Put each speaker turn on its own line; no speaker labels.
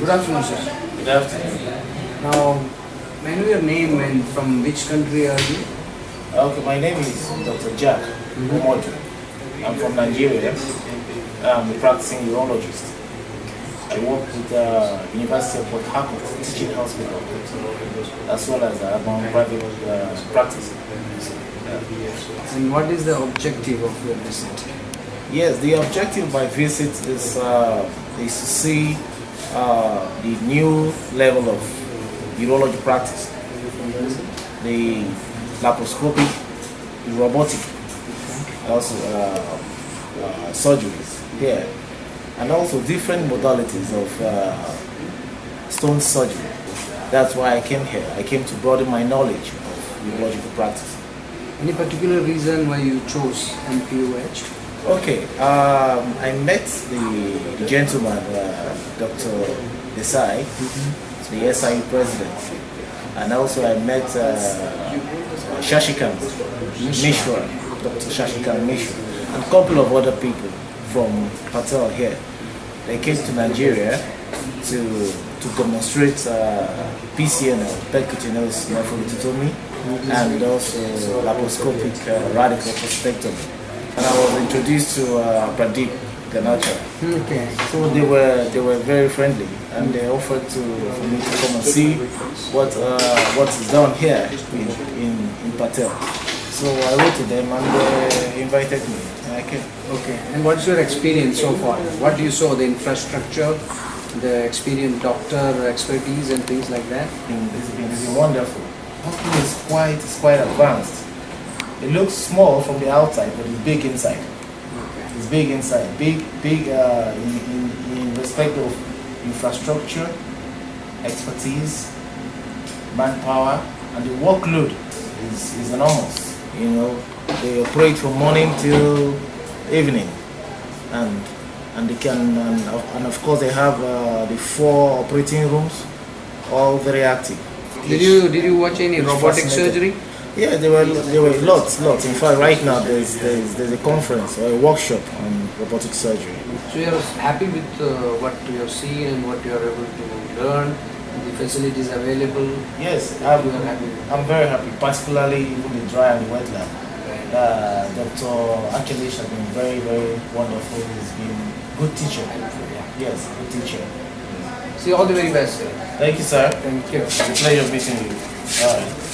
Good afternoon, sir.
Good afternoon.
Now, may I know your name and from which country are you?
Okay, my name is Dr. Jack Omodu. I'm from Nigeria. I'm a practicing urologist. I work with the University of Port Harcourt Teaching Hospital as well as uh, my private uh, practice.
And what is the objective of your visit?
Yes, the objective of my visit is, uh, is to see uh, the new level of urology practice, the laparoscopic, the robotic, also uh, uh, surgeries here, and also different modalities of uh, stone surgery. That's why I came here. I came to broaden my knowledge of urological practice.
Any particular reason why you chose MPUH?
Okay, um, I met the, the gentleman, uh, Dr. Desai, the SIU president, and also I met uh, Shashikant Mishra, Dr. Shashikant Mishra, and a couple of other people from Patel here. They came to Nigeria to to demonstrate uh, PCN, percutaneous nephrotomy, and also laparoscopic uh, radical prostatectomy and I was introduced to uh, Pradeep Ganacha.
Okay.
So they were they were very friendly, and they offered to for me to come and see what uh, what is done here in, in in Patel. So I wrote to them, and they invited me, and I came.
Okay. And what's your experience so far? What do you saw? The infrastructure, the experienced doctor expertise and things like that?
It's been, it's been wonderful. Hospital is quite is quite advanced. It looks small from the outside, but it's big inside. It's big inside, big, big uh, in, in, in respect of infrastructure, expertise, manpower, and the workload is, is enormous. You know, they operate from morning till evening, and and they can and, of- and of course they have uh, the four operating rooms, all very active.
Did you did you watch any robotic surgery?
Yeah, there were there were lots, lots. In fact, right now there's there's, there's a conference or a workshop on robotic surgery.
So you're happy with uh, what you have seen and what you are able to learn, the facilities available.
Yes, I'm,
You are happy.
I'm very happy, particularly even the dry and wet lab.
Right.
Uh, Dr. Akelish has been very, very wonderful. He's been good teacher. Yes, good teacher.
See all the very best, sir.
Thank you, sir.
Thank you.
It's a pleasure meeting you. All right.